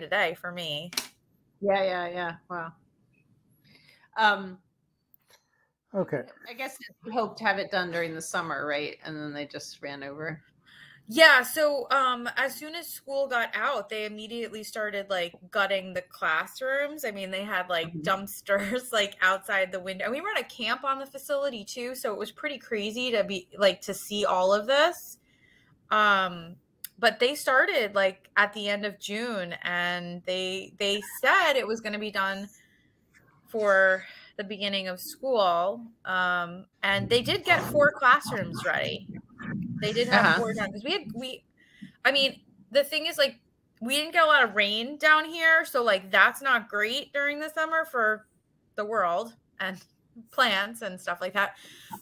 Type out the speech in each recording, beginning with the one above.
today for me. Yeah, yeah, yeah. Wow. Um, Okay. I guess we hoped to have it done during the summer, right? And then they just ran over. Yeah, so um as soon as school got out, they immediately started like gutting the classrooms. I mean, they had like Mhm. dumpsters like outside the window. And we were at a camp on the facility too, so it was pretty crazy to be like to see all of this. Um but they started like at the end of June and they they said it was going to be done for the beginning of school. Um and they did get four classrooms ready they did have Uh-huh. four done because we had we i mean the thing is like we didn't get a lot of rain down here so like that's not great during the summer for the world and plants and stuff like that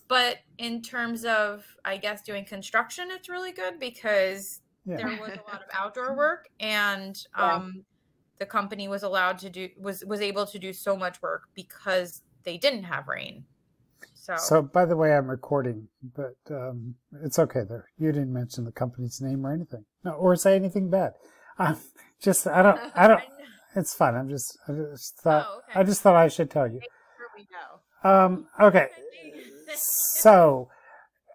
but in terms of i guess doing construction it's really good because Yeah. there was a lot of outdoor work and Yeah. um the company was allowed to do was was able to do so much work because they didn't have rain so, So, by the way, I'm recording, but um, it's okay there. You didn't mention the company's name or anything, no, or say anything bad. Um, just I don't, I don't. It's fine. I'm just, I just thought, Oh, okay. I just thought I should tell you. Here we go. Um, okay, so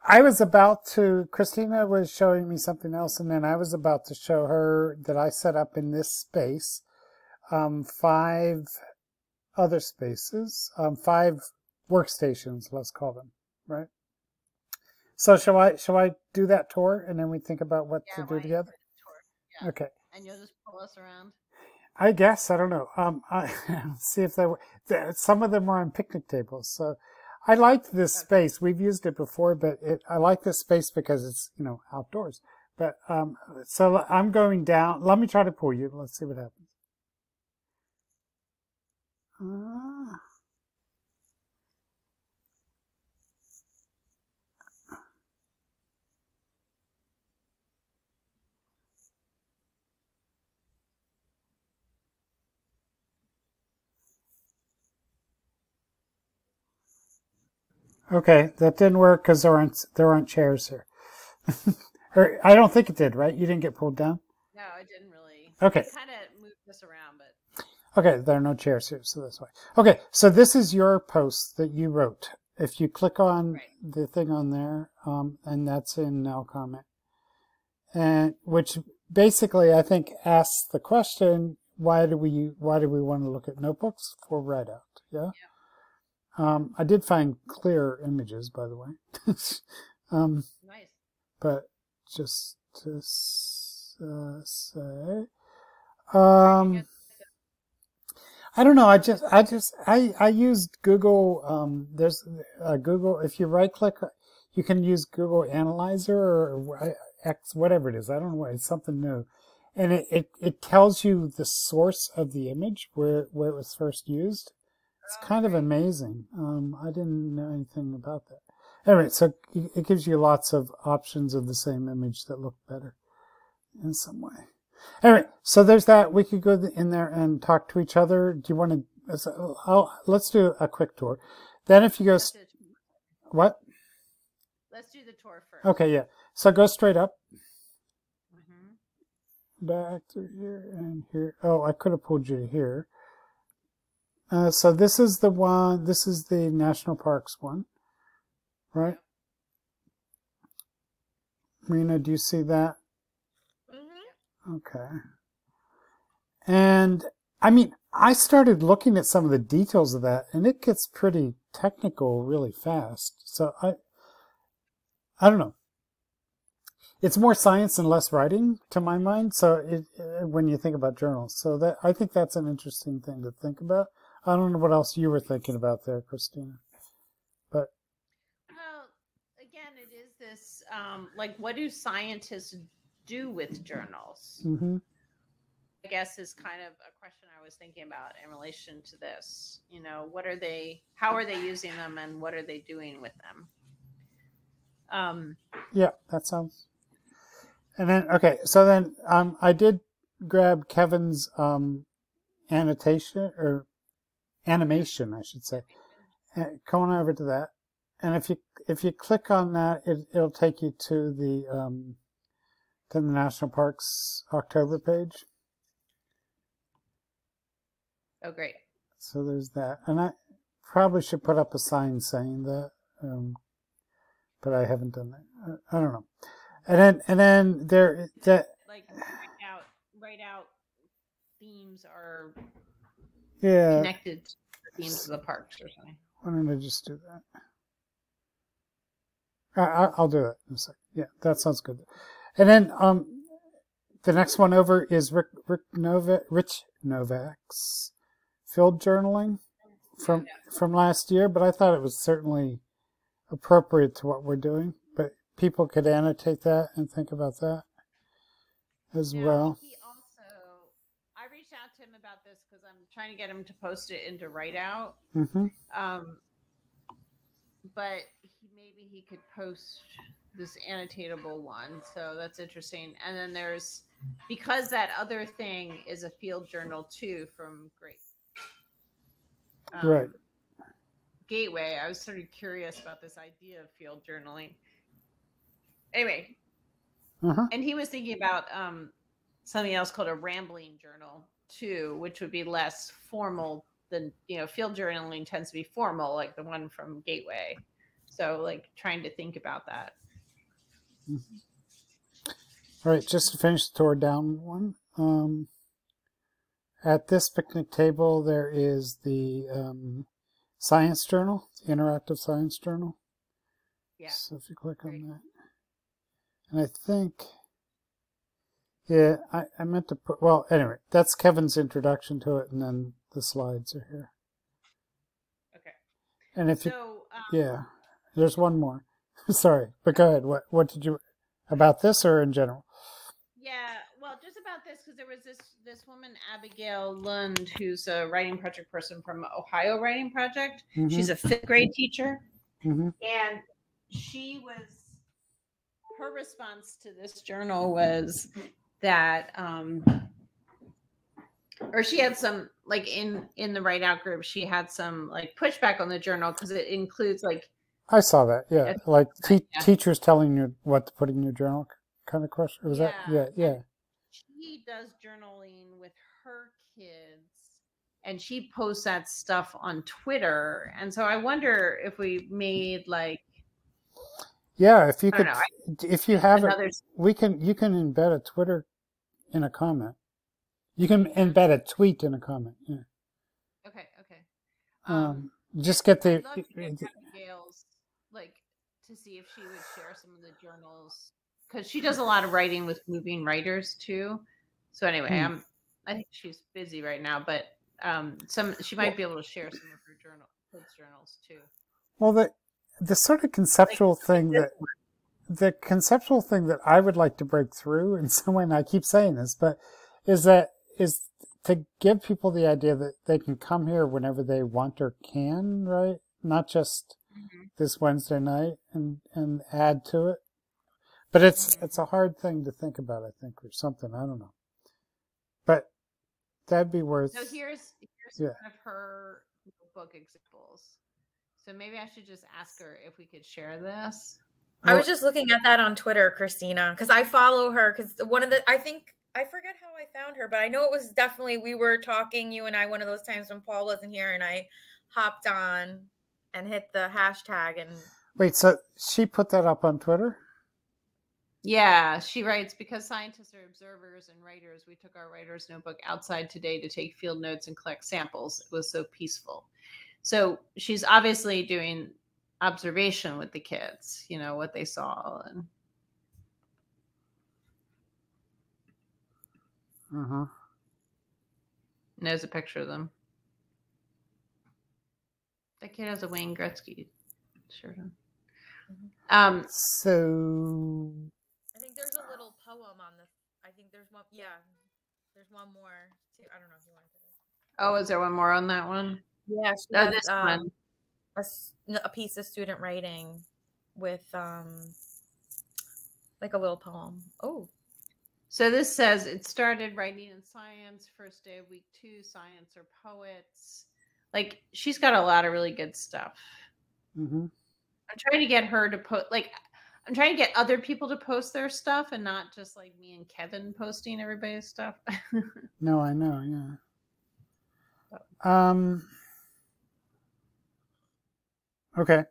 I was about to. Christina was showing me something else, and then I was about to show her that I set up in this space um, five other spaces, um, five workstations, let's call them, right? So shall I shall I do that tour and then we think about what Yeah, to do together? Yeah. Okay. And you'll just pull us around. I guess I don't know. Um, I see if they were. Some of them were on picnic tables, so I liked this space. We've used it before, but it, I like this space because it's you know outdoors. But um, so I'm going down. Let me try to pull you. Let's see what happens. Ah. Okay, that didn't work because there aren't there aren't chairs here. or I don't think it did, right? You didn't get pulled down. No, it didn't really. Okay. Kind of moved this around, but Okay, there are no chairs here, so that's why. Okay, so this is your post that you wrote. If you click on Right. the thing on there, um, and that's in NowComment, and which basically I think asks the question: Why do we why do we want to look at notebooks for write out? Yeah. Um, I did find clear images, by the way. um, nice. but just to uh, say, um, I don't know. I just, I just, I, I used Google. Um, there's uh, Google. If you right click, you can use Google Analyzer or X, whatever it is. I don't know. It's something new, and it, it, it tells you the source of the image where where it was first used. It's kind of amazing. Um, I didn't know anything about that. Anyway, so it gives you lots of options of the same image that look better in some way. Anyway, so there's that. We could go in there and talk to each other. Do you want to? so I'll, let's do a quick tour. Then if you go, Let's what? let's do the tour first. Okay, yeah. So go straight up, hmm back to here and here. Oh, I could have pulled you to here. Uh, so this is the one, this is the national parks one, right? Marina, do you see that? Mhm. Okay. And I mean, I started looking at some of the details of that and it gets pretty technical really fast. So I I don't know. It's more science and less writing to my mind. So it, uh, when you think about journals, so that I think that's an interesting thing to think about. I don't know what else you were thinking about there, Christina. But Well, again, it is this um, like, what do scientists do with journals? hmm I guess is kind of a question I was thinking about in relation to this. You know, what are they? How are they using them, and what are they doing with them? Um, Yeah, that sounds. And then okay, so then um, I did grab Kevin's um, annotation or animation, I should say. On over to that, and if you if you click on that, it it'll take you to the um, to the national parks October page. Oh, great. So there's that, and I probably should put up a sign saying that, um, but I haven't done that. I, I don't know. And then and then there that Like write out, write out themes are yeah. connected to the themes of the parks or something. Why don't I just do that? I, I, I'll do it in a second. Yeah, that sounds good. And then um, the next one over is Rick Rick Nova Rich Novak's field journaling from from last year, but I thought it was certainly appropriate to what we're doing. But people could annotate that and think about that as Now, well. He also, I reached out to him about this because I'm trying to get him to post it into Write Out. hmm Um, but he, maybe he could post this annotatable one. So that's interesting. And then there's because that other thing is a field journal too from Great. Um, Right. Gateway. I was sort of curious about this idea of field journaling. Anyway, Uh-huh. and he was thinking about um, something else called a rambling journal too, which would be less formal than you know. Field journaling tends to be formal, like the one from Gateway. So, like trying to think about that. All right, just to finish the tour down one. Um, at this picnic table, there is the um, science journal, interactive science journal. Yeah. So if you click Great. on that, and I think, yeah, I, I meant to put. Well, anyway, that's Kevin's introduction to it, and then the slides are here. Okay. And if you, um, yeah, there's one more. Sorry, but go ahead. What what did you about this or in general? Yeah, well, just about this because there was this this woman Abigail Lund, who's a writing project person from Ohio Writing Project. She's a fifth grade teacher, hmm and she was her response to this journal was that um or she had some like in in the write out group she had some like pushback on the journal because it includes like I saw that. Yeah, like te- yeah. teachers telling you what to put in your journal, kind of question. Was that? Yeah, Yeah. yeah. she does journaling with her kids and she posts that stuff on Twitter. And so I wonder if we made like Yeah, if you could, know, if you have it, we can. You can embed a Twitter in a comment. You can embed a tweet in a comment. Yeah. okay, okay. Um, just get the. I'd love to get Abigail's like to see if she would share some of the journals because she does a lot of writing with moving writers too. So anyway, Hmm. I'm I think she's busy right now, but um some she might be able to share some of her journal kids journals too. Well, the the sort of conceptual thing this that the conceptual thing that I would like to break through in some way, and I keep saying this, but is that is to give people the idea that they can come here whenever they want or can, right? Not just mm-hmm. this Wednesday night and and add to it. But it's it's a hard thing to think about, I think, or something. I don't know. But that'd be worth. So here's here's Yeah. one of her book examples. So maybe I should just ask her if we could share this. I was just looking at that on Twitter, Christina, because I follow her. Because one of the, I think I forget how I found her, but I know it was definitely we were talking, you and I, one of those times when Paul wasn't here, and I hopped on and hit the hashtag, and Wait, so she put that up on Twitter? Yeah, she writes because scientists are observers and writers. We took our writer's notebook outside today to take field notes and collect samples. It was so peaceful. So she's obviously doing observation with the kids, you know, what they saw. And Uh huh. and there's a picture of them. That kid has a Wayne Gretzky shirt on. Um, So I think there's a little poem on the. I think there's one. Yeah, there's one more. Too. I don't know if you want to. oh, is there one more on that one? Yeah, she No, this um, one. A, s- n- a piece of student writing with um like a little poem. Oh, So this says it started writing in science, first day of week two, science or poets. Like she's got a lot of really good stuff. hmm I'm trying to get her to put like I'm trying to get other people to post their stuff and not just like me and Kevin posting everybody's stuff. no, I know, yeah. Um. Okay.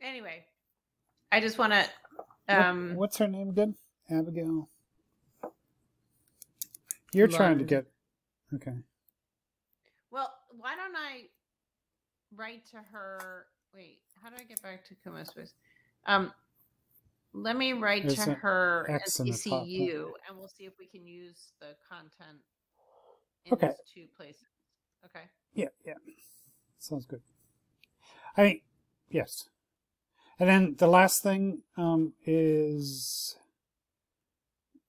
Anyway, I just want to. What- Um, what's her name again? Abigail. You're trying to get. Okay. well, why don't I write to her? Wait, how do I get back to Kumo Space? Um, let me write There's to her at X in the top, huh? ECU, and we'll see if we can use the content in Okay. these two places. Okay. Yeah. Yeah. Sounds good. I mean, yes. And then the last thing um, is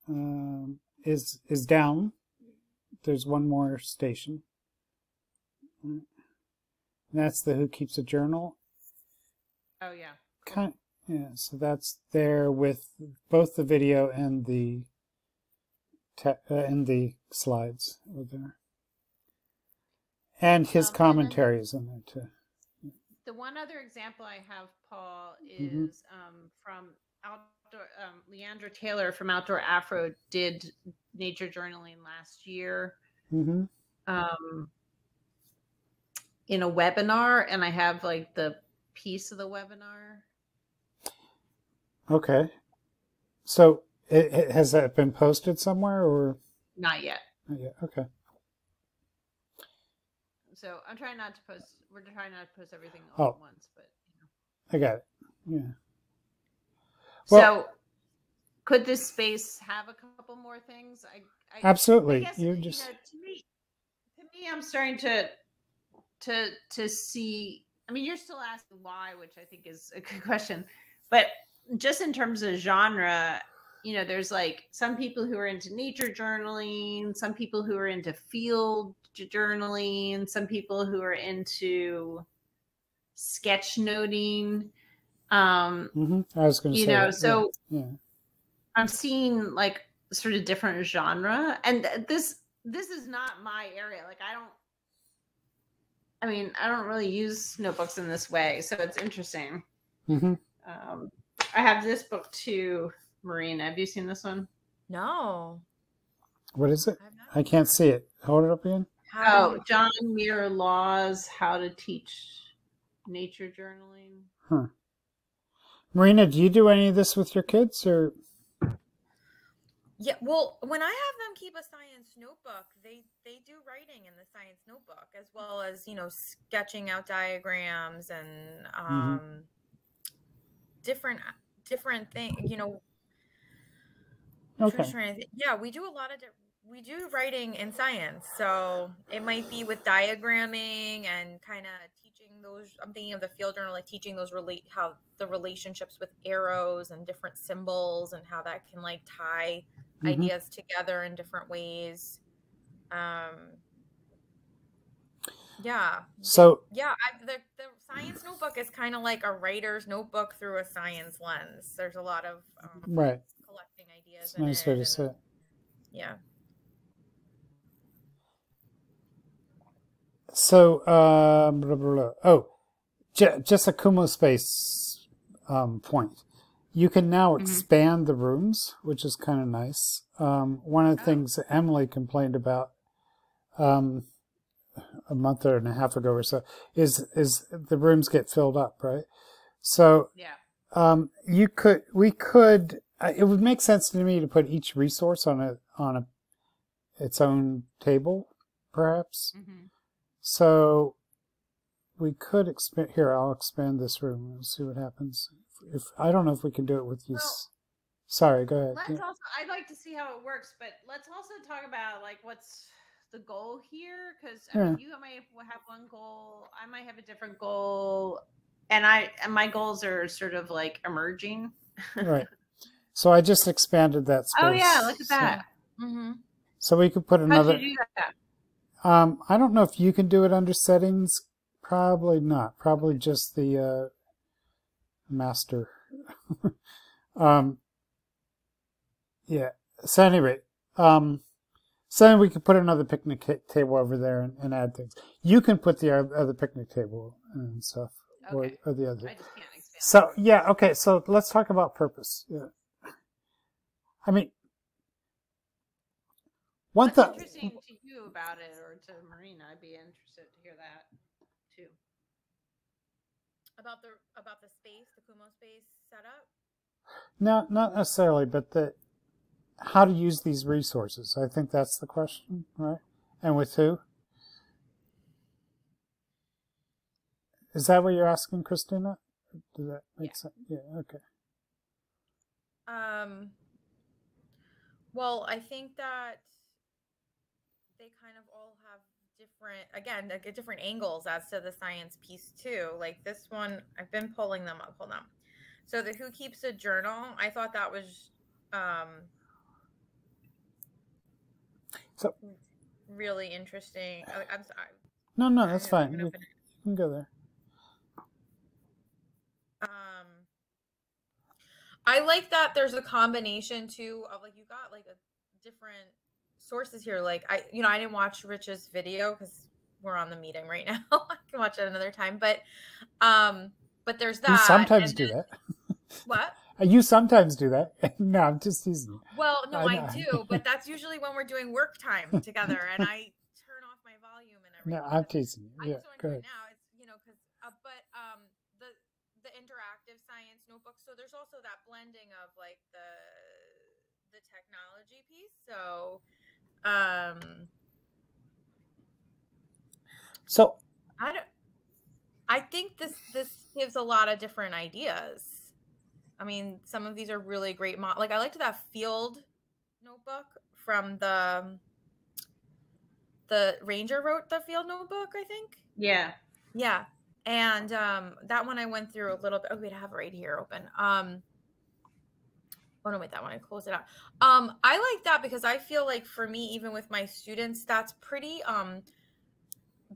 um, is is down. There's one more station. And that's the Who Keeps a Journal. Oh yeah. Kind yeah, so that's there with both the video and the te- uh, and the slides over there. And his Um, commentary is in there too. The one other example I have, Paul, Mhm. is um, from outdoor. Um, Leandra Taylor from Outdoor Afro did nature journaling last year hmm um, in a webinar, and I have like the piece of the webinar. Okay. So it, it, has that been posted somewhere or? Not yet. not yet? Okay. So I'm trying not to post. We're trying not to post everything all Oh. at once, but you know. I got it. Yeah. Well- so could this space have a couple more things? I, I I Absolutely. guess, You you just know, to me, to me, I'm starting to to to see. I mean, you're still asking why, which I think is a good question, but just in terms of genre, you know, there's like some people who are into nature journaling, some people who are into field journaling, some people who are into sketch noting. Um, Mhm. I was going to say, you know, that, so yeah. I'm seeing like sort of different genre, and this this is not my area. Like I don't, I mean, I don't really use notebooks in this way, so it's interesting. hmm Um, I have this book too, Marina. Have you seen this one? No. What is it? I've not I can't see it. Hold it up again. How Oh, John Muir Laws: How to Teach Nature Journaling. Huh. Marina, do you do any of this with your kids or? Yeah, well, when I have them keep a science notebook, they they do writing in the science notebook as well as you know sketching out diagrams and um different different thing. You know, I'm Okay. just trying to think. Yeah, we do a lot of di- we do writing in science, so it might be with diagramming and kind of teaching those. I'm thinking of the field journal, like teaching those relate how the relationships with arrows and different symbols and how that can like tie Mhm. ideas together in different ways. Um, yeah, So, yeah. I, the the science notebook is kind of like a writer's notebook through a science lens. There's a lot of um, right. Collecting ideas. It's a nice it way to and- say it. Yeah. So, um, blah, blah, blah. oh, j- just a Kumo space um, point. You can now Mhm. expand the rooms, which is kind of nice. Um, one of the Oh. things that Emily complained about um, a month or and a half ago or so is is the rooms get filled up, right? So Yeah. um, you could we could uh, it would make sense to me to put each resource on a on a its own table, perhaps. hmm So we could expand here. I'll expand this room and see what happens. If I don't know if we can do it with you. Well, Sorry, go ahead. Let's Yeah. also. I'd like to see how it works, but let's also talk about like what's the goal here, because I mean, you might have one goal, I might have a different goal, and I and my goals are sort of like emerging. right. So I just expanded that space. Oh yeah, look at So- that. Mm-hmm. So, we could put another. How'd another. you do that? Um, I don't know if you can do it under settings. Probably not. Probably just the uh, master. um, yeah. So anyway, um, so then we could put another picnic table over there and, and add things. You can put the other picnic table and stuff, Okay. or, or the other. I just can't expand. So yeah, okay. So let's talk about purpose. Yeah. I mean, one What's thing. interesting to you you about it or to Marina. I'd be interested to hear that too. About the about the space, the Kumo space setup. No, not necessarily, but the how to use these resources. I think that's the question, right? And with who? Is that what you're asking, Christina? Does that make Yeah. sense? Yeah. Okay. Um. Well, I think that they kind of all have different, again, like different angles as to the science piece too. Like this one, I've been pulling them up. Hold on. So the Who Keeps a Journal, I thought that was um So- really interesting. I, I'm sorry. No, no, that's fine. You can go there. Um, I like that there's a combination too of like you got like a different sources here. Like I, you know, I didn't watch Rich's video because we're on the meeting right now. I can watch it another time, but um, but there's that. You sometimes do then- that. What? Uh, You sometimes do that. no, I'm just teasing. Well, no, I I, do, but that's usually when we're doing work time together, and I turn off my volume and everything. No, I'm teasing Yeah, go ahead. now. It's you know because uh, but um the the interactive science notebook. So there's also that blending of like the the technology piece. So um So, I don't. I think this this gives a lot of different ideas. I mean, some of these are really great. Mo- like I liked that field notebook from the the ranger wrote the field notebook. I think. Yeah. Yeah. And um that one I went through a little bit. Oh, wait, I have right here open. Um Oh no, wait, that one I closed it out. Um, I like that because I feel like for me, even with my students, that's pretty um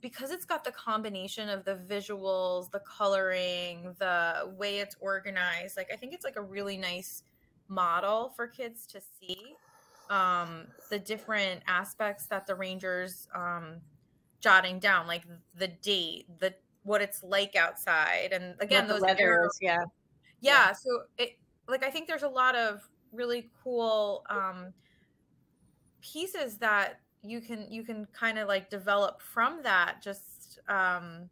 because it's got the combination of the visuals, the coloring, the way it's organized. Like I think it's like a really nice model for kids to see. Um, the different aspects that the Rangers um jotting down, like the date, the what it's like outside, and again What those is, yeah. yeah, so it like i think there's a lot of really cool um pieces that you can you can kind of like develop from that just um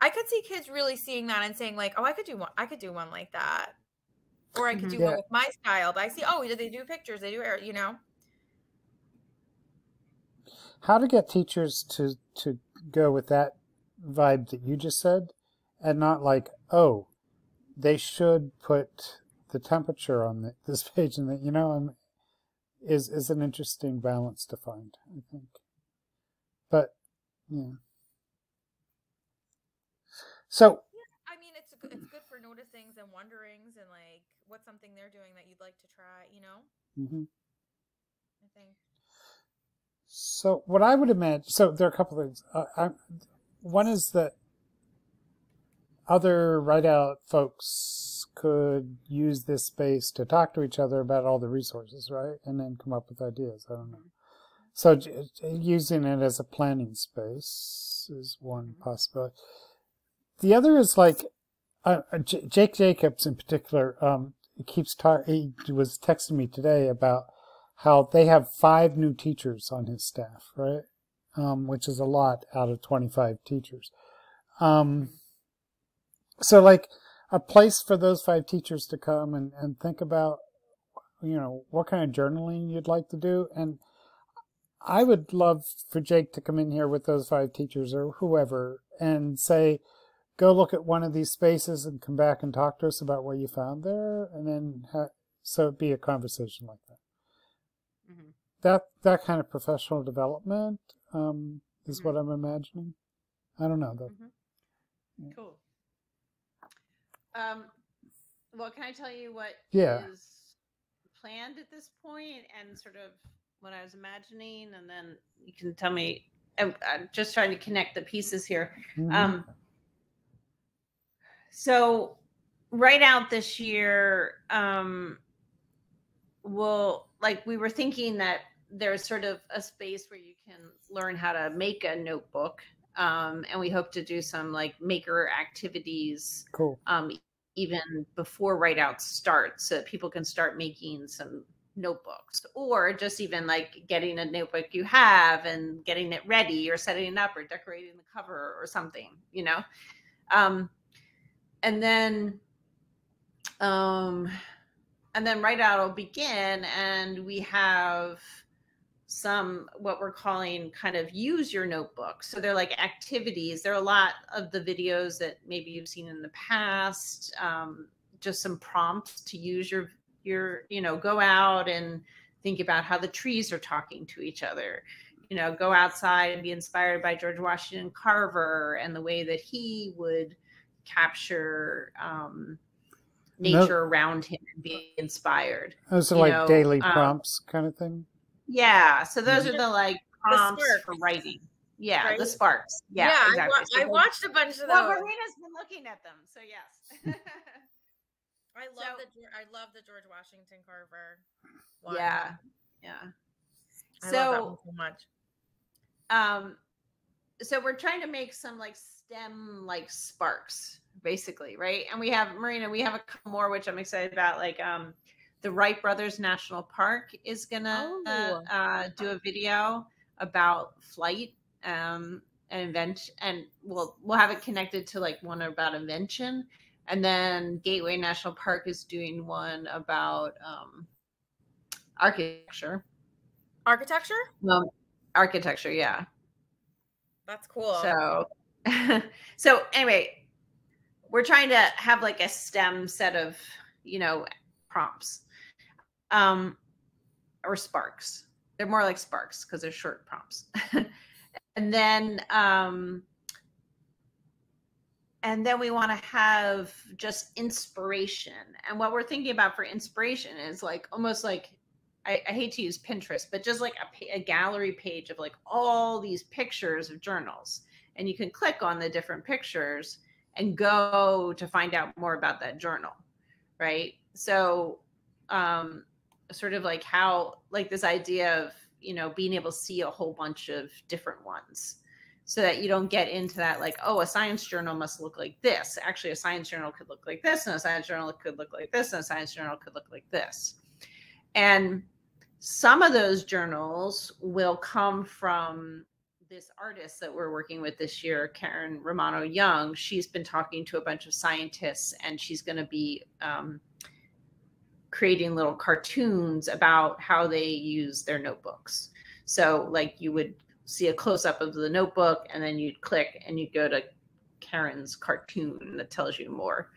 i could see kids really seeing that and saying like oh i could do one i could do one like that or i could Mhm. do Yeah. one with my style but i see oh did they do pictures they do air you know how to get teachers to to go with that vibe that you just said, and not like, oh, they should put the temperature on the, this page, and that you know, um, is is an interesting balance to find. I think, but yeah. So yeah, i mean it's good it's good for noticings and wonderings and like what's something they're doing that you'd like to try you know mhm. So what I would imagine, so there are a couple of things. Uh, I, one is that other write out folks could use this space to talk to each other about all the resources, right? And then come up with ideas. I don't know. So using it as a planning space is one possibility. The other is like uh, uh, J- Jake Jacobs in particular. Um, keeps talking. He was texting me today about how they have five new teachers on his staff, right? Um, which is a lot out of 25 teachers. Um, so like a place for those five teachers to come and, and think about, you know, what kind of journaling you'd like to do. And I would love for Jake to come in here with those five teachers or whoever and say, go look at one of these spaces and come back and talk to us about what you found there. And then, so it'd be a conversation like that Mhm. that that kind of professional development um, is Mhm. what I'm imagining. I don't know though. Yeah. Cool. Um, well, can I tell you what is Yeah. planned at this point and sort of what I was imagining, and then you can tell me. I'm, I'm just trying to connect the pieces here. Mhm. Um, so Write Out this year, um, we'll like we were thinking that there's sort of a space where you can learn how to make a notebook. Um, and we hope to do some like maker activities cool. um, even before write out starts so that people can start making some notebooks or just even like getting a notebook you have and getting it ready or setting it up or decorating the cover or something you know um and then um and then write out will begin and we have some what we're calling kind of use your notebook. So they're like activities. There are a lot of the videos that maybe you've seen in the past um, just some prompts to use your your you know go out and think about how the trees are talking to each other. You know go outside and be inspired by george washington carver and the way that he would capture um, nature no, around him and be inspired those are like know, daily um, prompts um, kind of thing yeah so those are the like prompts the for writing yeah right? the sparks yeah, yeah exactly. I, wa- so I watched a bunch of those well marina's been looking at them so yes I love so, the I love the George Washington Carver. One. Yeah, yeah. I so, so much. Um, so we're trying to make some like STEM like sparks, basically, right? And we have Marina. We have a couple more, which I'm excited about. Like, um, the Wright Brothers National Park is gonna oh. uh, do a video about flight um, and invent, and we'll we'll have it connected to like one about invention and then Gateway National Park is doing one about um, architecture. Architecture? Um, architecture, yeah. That's cool. So, so anyway, we're trying to have like a STEM set of, you know, prompts, um, or sparks. They're more like sparks because they're short prompts. and then um, and then we want to have just inspiration and what we're thinking about for inspiration is like almost like I, I hate to use pinterest but just like a, a, gallery page of like all these pictures of journals and you can click on the different pictures and go to find out more about that journal right? So um sort of like how like this idea of you know being able to see a whole bunch of different ones so that you don't get into that like oh a science journal must look like this. Actually a science journal could look like this and a science journal could look like this and a science journal could look like this. And some of those journals will come from this artist that we're working with this year karen romano young she's been talking to a bunch of scientists and she's going to be um, creating little cartoons about how they use their notebooks so like you would see a close up of the notebook, and then you'd click and you'd go to Karen's cartoon that tells you more.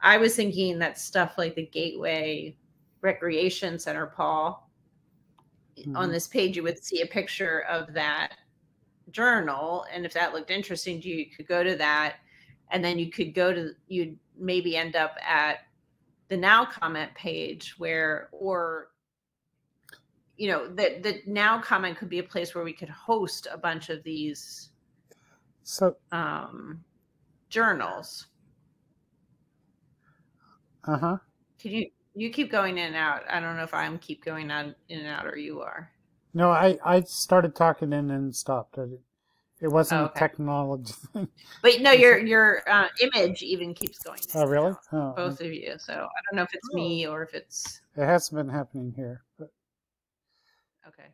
I was thinking that stuff like the Gateway Recreation Center, Paul, mm-hmm. on this page, you would see a picture of that journal. And if that looked interesting to you, you could go to that. And then you could go to, you'd maybe end up at the NowComment page where, or you know that the NowComment could be a place where we could host a bunch of these so um journals uh-huh can you you keep going in and out i don't know if i'm keep going out in and out or you are no i i started talking in and stopped it, it wasn't oh, okay. a technology thing but no your your uh, image even keeps going oh really oh, both of you so i don't know if it's oh. me or if it's it hasn't been happening here but Okay.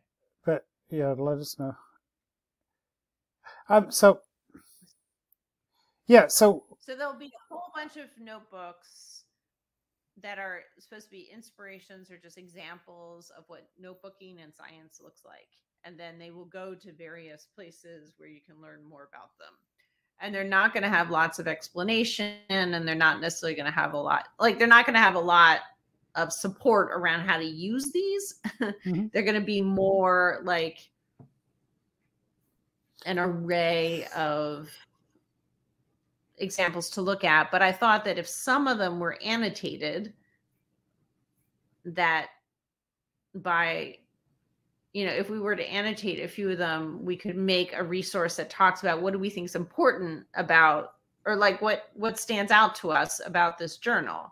But yeah, let us know. Um. So. Yeah. So. So there'll be a whole bunch of notebooks that are supposed to be inspirations or just examples of what notebooking and science looks like. And then they will go to various places where you can learn more about them. And they're not going to have lots of explanation and they're not necessarily going to have a lot, like, they're not going to have a lot of support around how to use these. Mm-hmm. They're going to be more like an array of examples to look at. But I thought that if some of them were annotated, that by you know if we were to annotate a few of them we could make a resource that talks about what do we think is important about or like what what stands out to us about this journal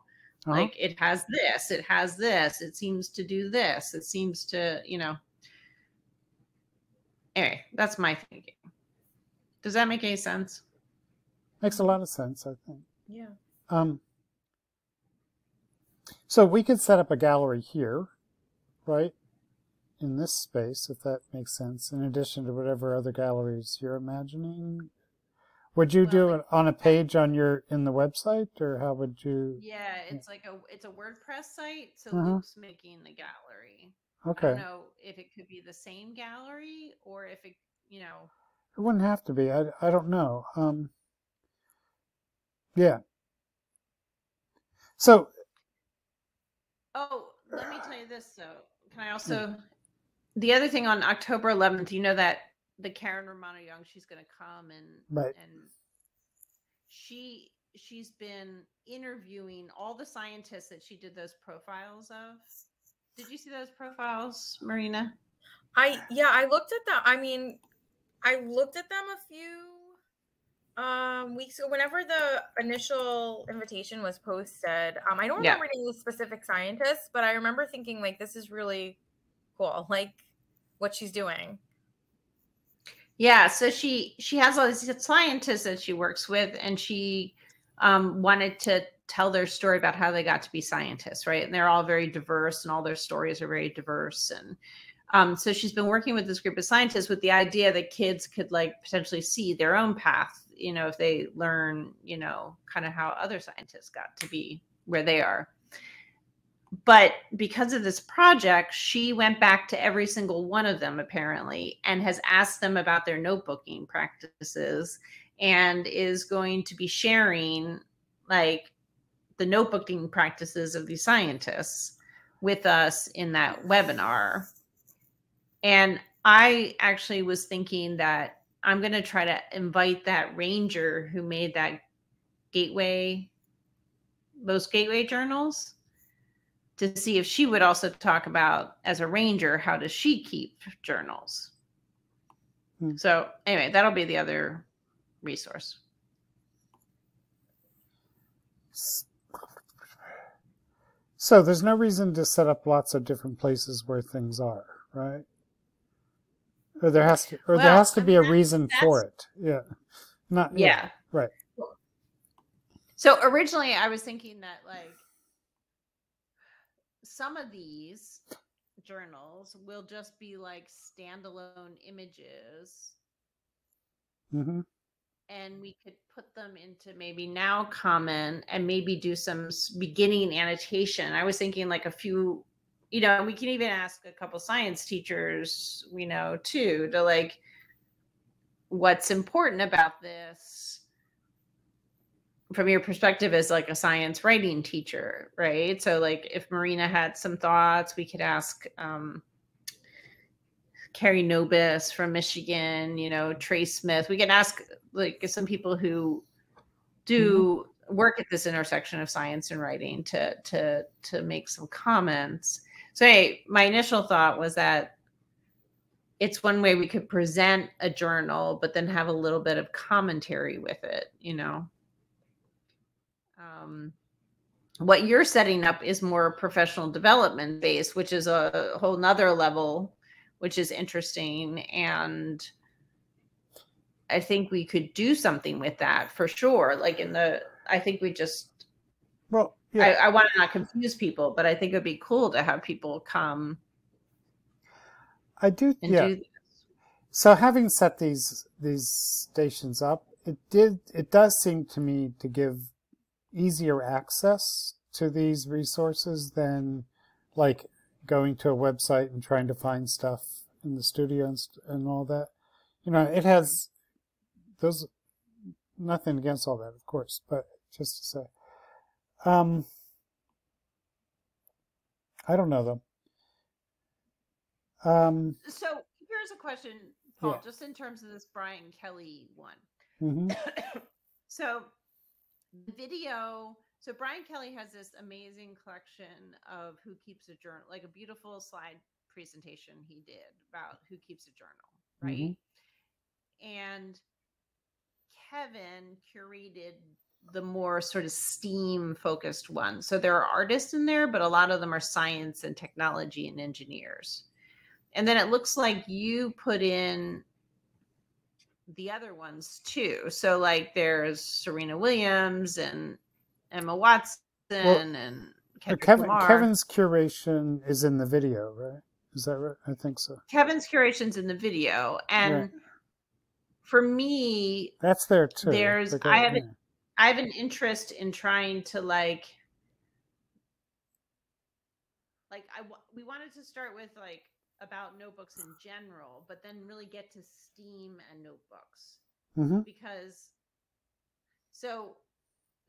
uh-huh. Like it has this, it has this, it seems to do this, it seems to, you know. Anyway, that's my thinking. Does that make any sense? Makes a lot of sense, I think. Yeah. Um, so we could set up a gallery here right? In this space, if that makes sense, in addition to whatever other galleries you're imagining. Would you Well, do it on a page on your in the website, or how would you? Yeah, it's like a it's a WordPress site, so Mhm. Luke's making the gallery. Okay. I don't know if it could be the same gallery or if it, you know, it wouldn't have to be. I I don't know. Um. Yeah. So Oh, let me tell you this though. Can I also the other thing on October 11th, you know that the Karen Romano Young, she's going to come and Right. and she she's been interviewing all the scientists that she did those profiles of. Did you see those profiles, Marina? I yeah, I looked at them. I mean, I looked at them a few um weeks ago. Whenever the initial invitation was posted, um, I don't Yeah. remember any specific scientists, but I remember thinking like this is really cool, like what she's doing. Yeah, so she she has all these scientists that she works with, and she um, wanted to tell their story about how they got to be scientists, right? And they're all very diverse, and all their stories are very diverse. And um, so she's been working with this group of scientists with the idea that kids could like potentially see their own path, you know, if they learn, you know, kind of how other scientists got to be where they are but because of this project, she went back to every single one of them apparently and has asked them about their notebooking practices and is going to be sharing like the notebooking practices of these scientists with us in that webinar. And I actually was thinking that I'm going to try to invite that ranger who made that gateway those gateway journals to see if she would also talk about as a ranger how does she keep journals Hmm. so anyway that'll be the other resource So there's no reason to set up lots of different places where things are, right? Or there has to, or there has to be a reason for it. Yeah. Not yeah right. so originally i was thinking that like some of these journals will just be like standalone images hmm and we could put them into maybe NowComment and maybe do some beginning annotation. I was thinking like a few, you know, we can even ask a couple science teachers, we know, too, to like what's important about this from your perspective as like a science writing teacher, right? So like if Marina had some thoughts, we could ask um Carrie Nobis from Michigan, you know, Trey Smith. We can ask like some people who do work at this intersection of science and writing to to to make some comments. So hey, my initial thought was that it's one way we could present a journal, but then have a little bit of commentary with it, you know. Um, what you're setting up is more professional development based, which is a whole nother level which is interesting. And I think we could do something with that for sure. Like in the, I think we just, Well, yeah. I, I want to not confuse people, but I think it'd be cool to have people come I do. yeah. do. So having set these these stations up, it did it does seem to me to give easier access to these resources than like going to a website and trying to find stuff in the studio and, and all that. You know, it has those nothing against all that, of course, but just to say, um, I don't know though. Um, So here's a question, Paul, Yeah. just in terms of this Brian Kelly one. mhm. so video so brian kelly has this amazing collection of who keeps a journal like a beautiful slide presentation he did about who keeps a journal right and kevin curated the more sort of steam focused ones so there are artists in there but a lot of them are science and technology and engineers and then it looks like you put in the other ones too. So like there's Serena Williams and Emma Watson and Kendrick Kevin. Kevin's curation is in the video, right? Is that right? I think so. Kevin's curations in the video, and Right. for me, That's there too. There's- I haven't- I have an interest in trying to like like I we wanted to start with like about notebooks in general, but then really get to Steam and notebooks. Mhm. because so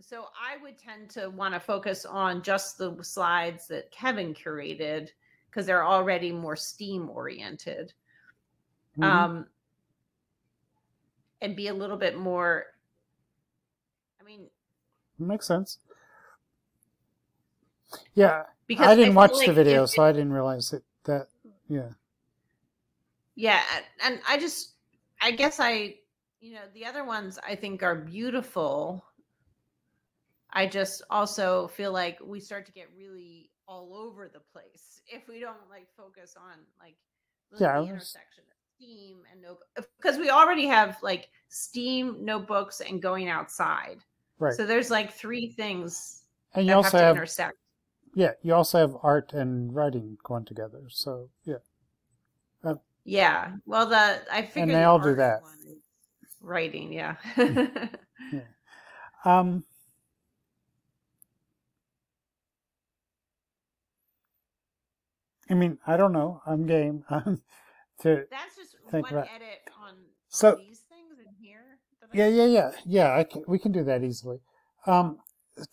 so I would tend to want to focus on just the slides that Kevin curated because they're already more Steam oriented Mhm. um and be a little bit more mean Makes sense. Yeah, because I didn't feel watch like the video, if- so I didn't realize it. That yeah. yeah and i just i guess i you know the other ones i think are beautiful i just also feel like we start to get really all over the place if we don't like focus on like really Yeah, the was- intersection of steam and notebook because we already have like steam notebooks and going outside Right. so there's like three things and that you also have to have intersect yeah, you also have art and writing going together. So yeah. Yeah. Well, the I figured they the all do that. one is Writing, yeah. Um I mean, I don't know. I'm game. To That's just one edit on, on So- these things in here. that I- yeah, yeah, yeah, yeah. I can, we can do that easily. Um,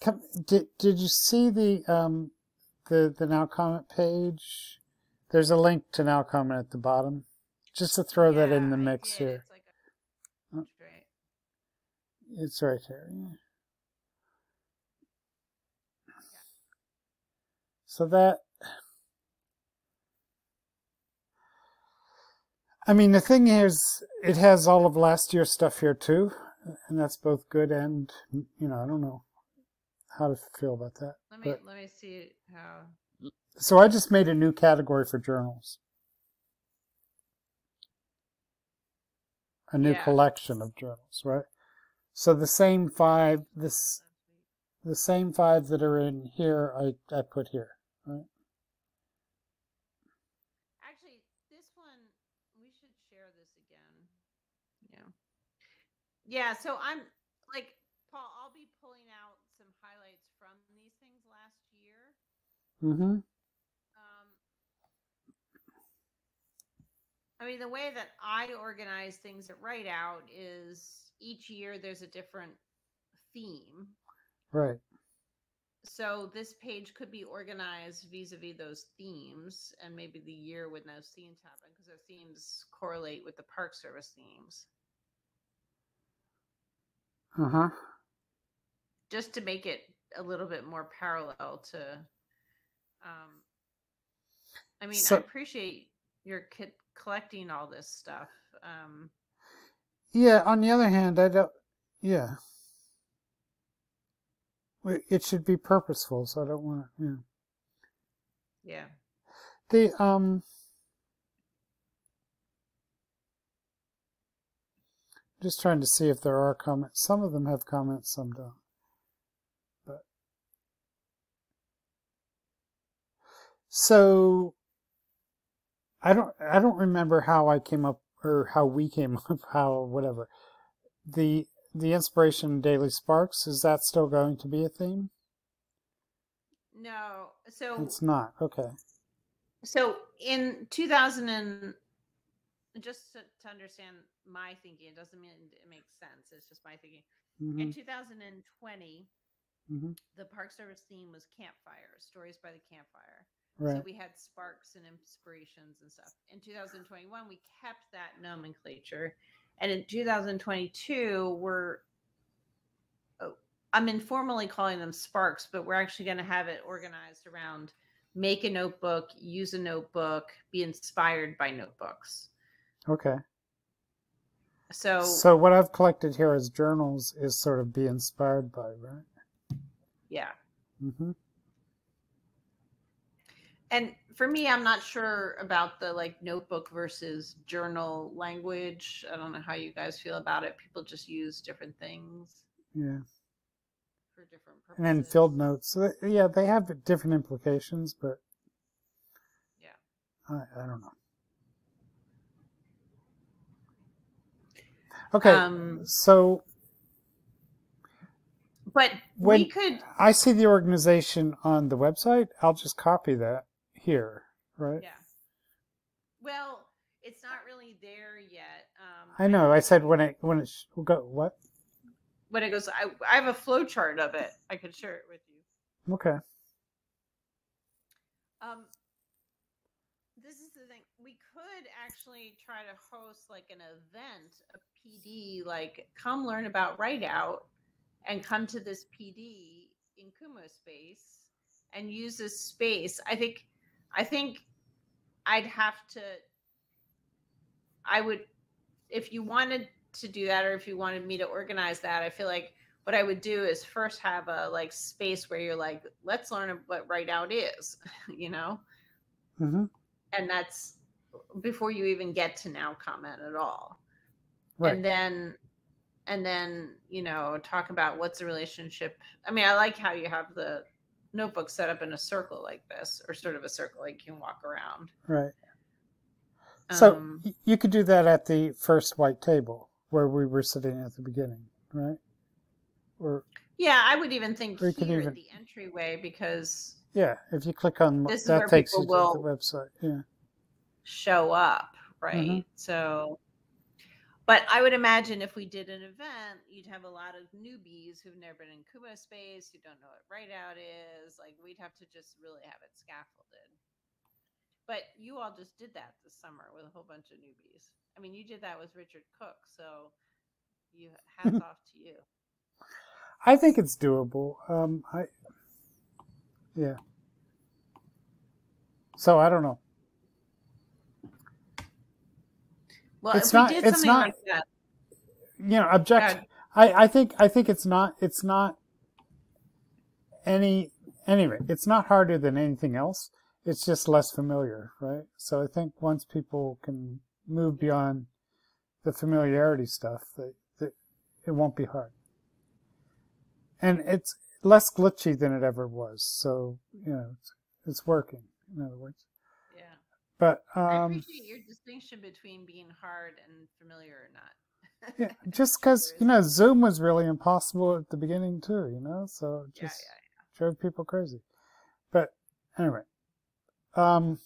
come, did did you see the um the the NowComment page? There's a link to NowComment at the bottom. Just to throw that in the mix here. It's like a, right. It's right here. Yeah. So that. I mean, the thing is, it has all of last year's stuff here too, and that's both good and, you know, I don't know how to feel about that. Let me But- let me see how. So I just made a new category for journals. A new Yeah. collection of journals, right? So the same five, this the same five that are in here, I, I put here, right? Actually, this one we should share this again. Yeah. Yeah. So I'm like Paul. I'll be pulling out some highlights from these things last year. Mm-hmm. Um, I mean, the way that I organize things at Write Out is each year there's a different theme. Right. So this page could be organized vis-a-vis those themes, and maybe the year when those themes happen, because those themes correlate with the Park Service themes. Uh-huh. just to make it a little bit more parallel to um i mean So- i appreciate your ki- collecting all this stuff um Yeah, on the other hand, I don't, yeah. It should be purposeful, so I don't want to, yeah. yeah The, um, just trying to see if there are comments. Some of them have comments, some don't. But, so, I don't, I don't remember how I came up, or how we came up, how, whatever. The, the inspiration daily sparks, is that still going to be a theme? no so It's not, okay. so in 2000 and just to, to understand my thinking it doesn't mean it makes sense it's just my thinking hmm in 2020 hmm the park service theme was campfire stories by the campfire Right. So we had sparks and inspirations and stuff. In 2021, we kept that nomenclature. And in 2022, we're, oh, I'm informally calling them sparks, but we're actually going to have it organized around make a notebook, use a notebook, be inspired by notebooks. Okay. So, So what I've collected here as journals is sort of be inspired by, right? yeah. Mm-hmm. And for me, I'm not sure about the like notebook versus journal language. I don't know how you guys feel about it. People just use different things. Yeah. for different purposes. and then field notes. So, yeah, they have different implications, but Yeah. I, I don't know. Okay, Um, so but when- we could I see the organization on the website. I'll just copy that here, right? Yeah. Well, it's not really there yet. Um, I know. I said when it when it go what? when it goes, I, I have a flow chart of it. I could share it with you. Okay. Um, this is the thing. We could actually try to host like an event, a PD, like come learn about Write Out and come to this PD in Kumo space and use this space. I think, I think I'd have to, I would, if you wanted to do that or if you wanted me to organize that, I feel like what I would do is first have a like space where you're like, let's learn what Write Out is, you know? hmm and that's before you even get to NowComment at all Right. and then and then you know talk about what's the relationship i mean i like how you have the notebook set up in a circle like this or sort of a circle like you can walk around Right. So Um, you could do that at the first white table where we were sitting at the beginning, right? Or yeah i would even think you could here even- at the entryway because yeah, if you click on This is that where takes you to the website. Yeah. Show up right Mhm. so but i would imagine if we did an event you'd have a lot of newbies who've never been in Kumo Space who don't know what write out is like we'd have to just really have it scaffolded but you all just did that this summer with a whole bunch of newbies i mean you did that with richard cook so you hats off to you I think it's doable. Um, I yeah. So I don't know. Well It's if not- we did it's something not- like that You know, object. God, I, I think I think it's not it's not any anyway, it's not harder than anything else. It's just less familiar, right? So I think once people can move beyond the familiarity stuff, that, that it won't be hard. And it's less glitchy than it ever was. So, you know, it's, it's working, in other words. Yeah But i um appreciate your distinction between being hard and familiar or not yeah, just because you know Zoom was really impossible at the beginning too, you know, so it yeah, just yeah. drove people crazy. But anyway, um,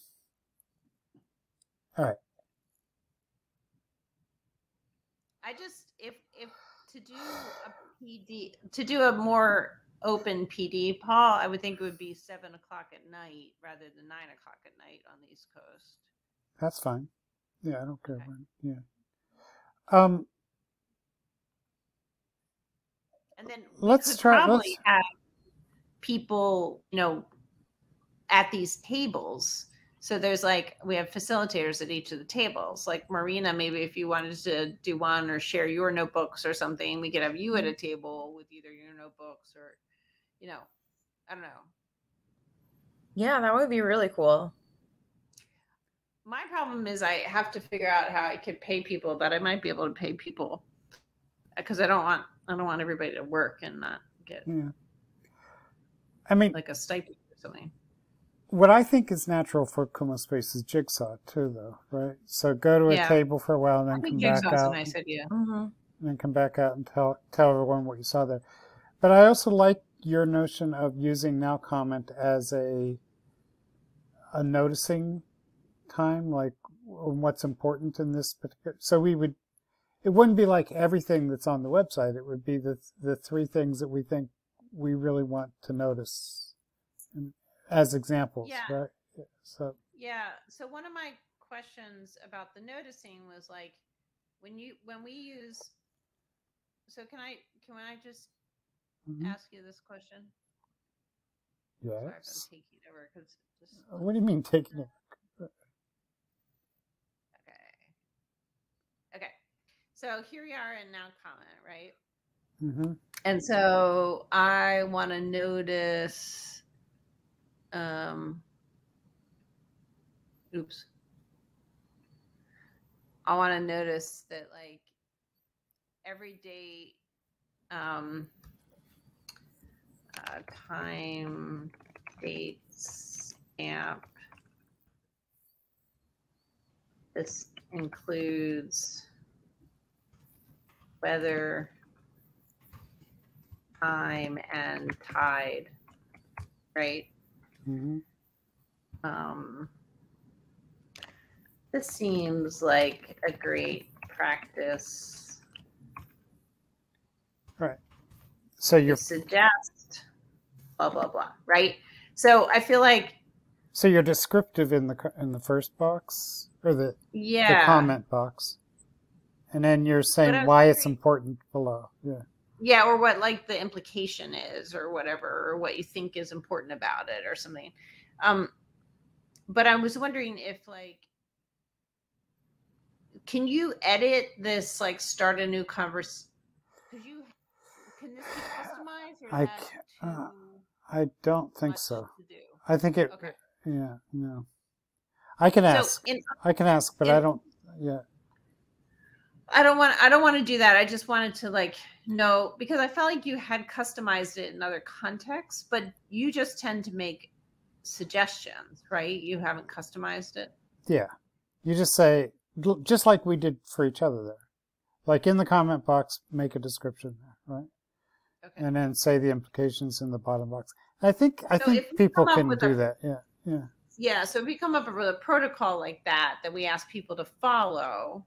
all right, I just if if to do a PD to do a more open PD, Paul, I would think it would be seven o'clock at night rather than nine o'clock at night on the East Coast. that's fine. Yeah, I don't care Okay. when. Yeah. Um, And then Let's try- probably let's- have people, you know, at these tables. So there's like we have facilitators at each of the tables. Like Marina, maybe if you wanted to do one or share your notebooks or something, we could have you Mm-hmm. at a table with either your notebooks or, you know, I don't know. Yeah, that would be really cool. My problem is I have to figure out how I could pay people, but I might be able to pay people because I don't want I don't want everybody to work and not get yeah. I mean, like a stipend or something. what I think is natural for Kumo Space is Jigsaw too, though, right? So go to a Yeah. table for a while and I then come think back Jigsaw's a out. nice idea. Mm-hmm. and then come back out and tell tell everyone what you saw there. But I also like your notion of using NowComment as a a noticing time, like what's important in this particular. So we would, it wouldn't be like everything that's on the website. It would be the the three things that we think we really want to notice, as examples, Yeah. right? So Yeah. So one of my questions about the noticing was like when you when we use so can I can I just mhm. ask you this question? Sorry if I'm yes. taking over because just What do you mean taking it? okay. Okay. So here we are in now comment, right? hmm And so I want to notice um oops. I want to notice that like every day um uh, time, date, stamp. This includes weather, time, and tide, right? hmm Um, this seems like a great practice Right. So you're suggest blah blah blah, right? So I feel like so you're descriptive in the in the first box or the yeah, the comment box, and then you're saying why it's important below. Yeah. yeah, or what like the implication is, or whatever, or what you think is important about it, or something. Um, but I was wondering if like, can you edit this? Like, start a new conversation? Could you? Can this be customized? Or I uh, too I don't think so. I think it. Okay. Yeah. No. I can ask. So in, I can ask, but I don't. Yeah. I don't want I don't want to do that. I just wanted to like know because I felt like you had customized it in other contexts, but you just tend to make suggestions, right? You haven't customized it. Yeah. You just say just like we did for each other there. Like in the comment box, make a description there, right? Okay. And then say the implications in the bottom box. I think I So think people can do a- that. Yeah. Yeah. yeah, so if we come up with a protocol like that that we ask people to follow,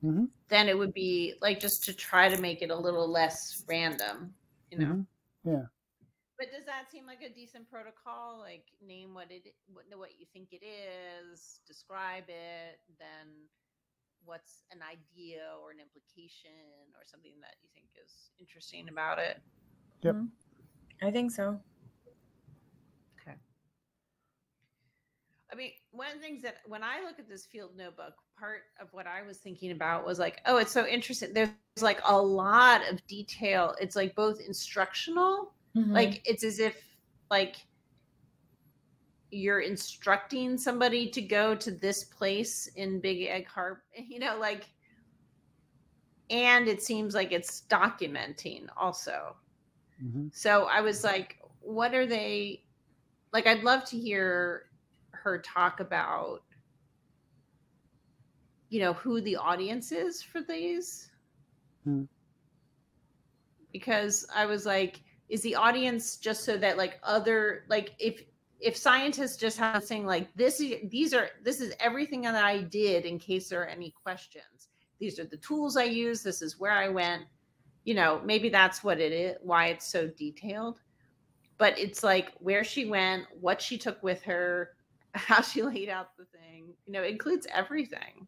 hmm then it would be like just to try to make it a little less random, you know. Mhm. Yeah. But does that seem like a decent protocol? Like name what it what, what you think it is, describe it, then what's an idea or an implication or something that you think is interesting about it. Yep. I think so. Okay. I mean, one of the things that when I look at this field notebook, part of what I was thinking about was like, oh, it's so interesting. There's like a lot of detail. It's like both instructional Mm-hmm. like it's as if like you're instructing somebody to go to this place in big egg harbor you know like and it seems like it's documenting also. Hmm so i was like what are they like i'd love to hear her talk about you know who the audience is for these. Hmm. because i was like is the audience just so that like other like if if scientists just have saying like this is these are this is everything that i did in case there are any questions. These are the tools i use this is where i went. You know maybe that's what it is why it's so detailed. But it's like where she went what she took with her how she laid out the thing you know includes everything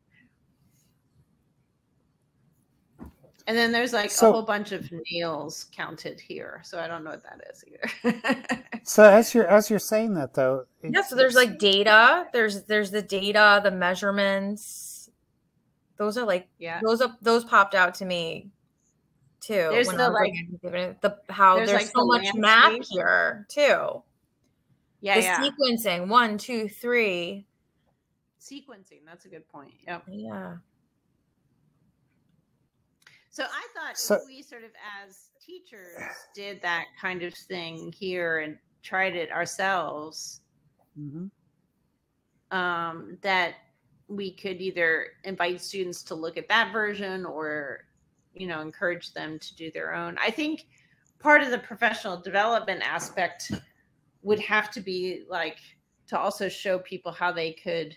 and then there's like So- a whole bunch of nails counted here so i don't know what that is either So as you're as you're saying that though, it- Yeah, so there's like data. There's there's the data, the measurements. Those are like yeah those up those popped out to me too. There's the, like- looking it. the how there's, there's, like, so the much math landscape. here too. yeah the yeah sequencing one, two, three. sequencing that's a good point yep Yeah. So I thought So- if we sort of as teachers did that kind of thing here and tried it ourselves, Mhm. um, that we could either invite students to look at that version or, you know, encourage them to do their own. I think part of the professional development aspect would have to be like to also show people how they could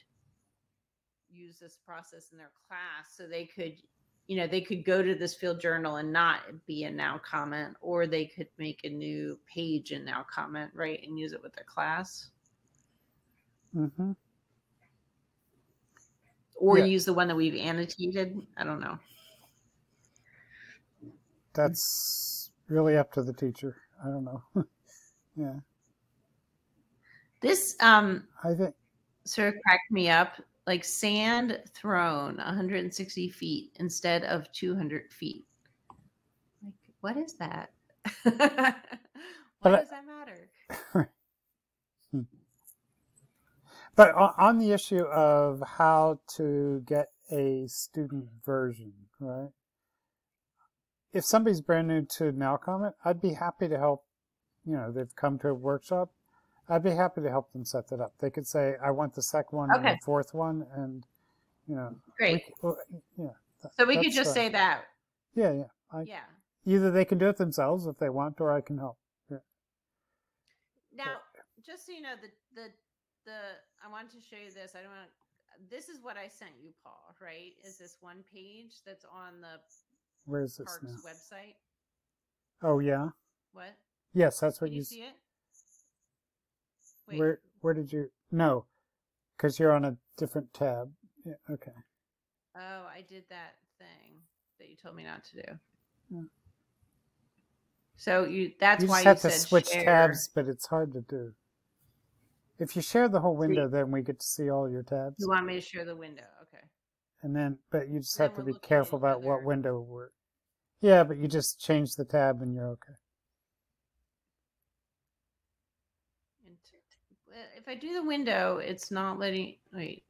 use this process in their class so they could you know they could go to this field journal and not be a NowComment or they could make a new page in NowComment right and use it with their class mm-hmm. or Yeah. use the one that we've annotated i don't know That's really up to the teacher. I don't know. yeah. this um I think sort of cracked me up like sand thrown 160 feet instead of 200 feet. Like what is that? Why But does that matter? Hmm. But on, on the issue of how to get a student version, right? If somebody's brand new to NowComment, I'd be happy to help you know they've come to a workshop, I'd be happy to help them set that up. They could say, "I want the second one and the fourth one," and you know, Great. c- well, yeah. th- So we could just say that. yeah, yeah. I, Yeah. Either they can do it themselves if they want, or I can help. Now, just so you know, the the the I wanted to show you this. I don't want. This is what I sent you, Paul. Right? Is this one page that's on the Where is this parks now? website? Oh yeah, What? yes, that's what Can you. you see it? Wait. Where where did you? No, because you're on a different tab. Yeah, okay. Oh, I did that thing that you told me not to do. Yeah. So you that's you why just you have to switch share. tabs, but it's hard to do. If you share the whole window, then we get to see all your tabs. You want me to share the window? Okay. And then, but you just have to be careful about what window we're. Yeah, but you just change the tab and you're okay. And t- well, If I do the window, it's not letting. Wait,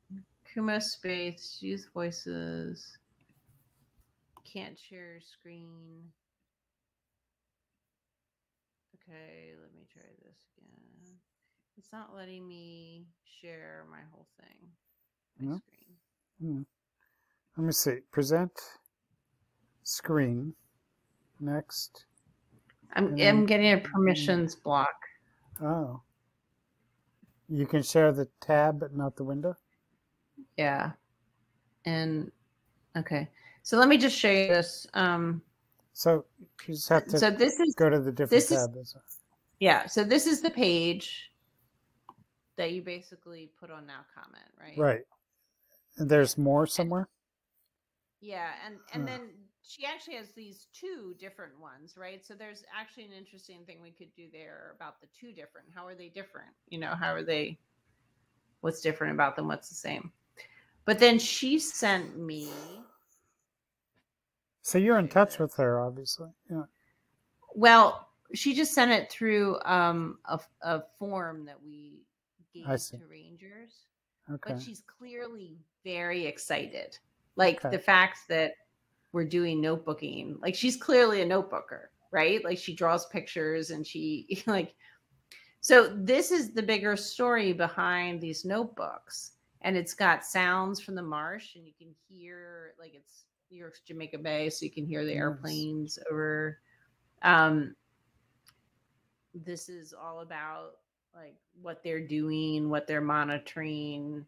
Kumo Space youth voices. Can't share screen. Okay, let me try this again. It's not letting me share my whole thing. My No. screen. Hmm. Let me see. Present screen. Next. I'm I'm getting a permissions block. Oh. You can share the tab, but not the window. Yeah. And okay. So let me just show you this. Um So you just have to so this is go to the different tab. Is yeah, so this is the page that you basically put on now comment, right? right. And there's more somewhere. Yeah, and and Huh. then she actually has these two different ones, right? So there's actually an interesting thing we could do there about the two different. How are they different? You know, how are they what's different about them? What's the same? But then she sent me So you're in touch with her, obviously. Yeah. Well, she just sent it through um, a, a form that we gave to rangers, Okay. but she's clearly very excited. Like Okay. the fact that we're doing notebooking, like she's clearly a notebooker, right? Like she draws pictures and she like. So this is the bigger story behind these notebooks, and it's got sounds from the marsh, and you can hear like it's New York's Jamaica Bay, so you can hear the airplanes over. Um, this is all about like what they're doing, what they're monitoring.